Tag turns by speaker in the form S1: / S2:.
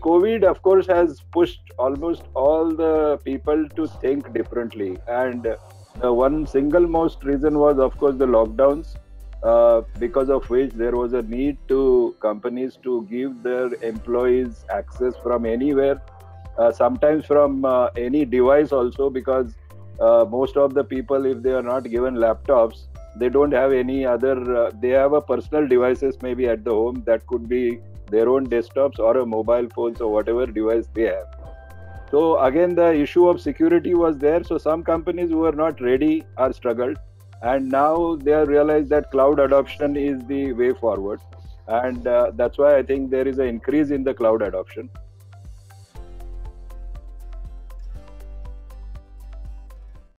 S1: COVID, of course, has pushed almost all the people to think differently. And the one single most reason was, of course, the lockdowns, uh, because of which there was a need to companies to give their employees access from anywhere, uh, sometimes from uh, any device also, because uh, most of the people, if they are not given laptops, they don't have any other. Uh, they have a personal devices maybe at the home that could be their own desktops or a mobile phones or whatever device they have. So again, the issue of security was there. So some companies who were not ready are struggled, and now they have realized that cloud adoption is the way forward, and uh, that's why I think there is an increase in the cloud adoption.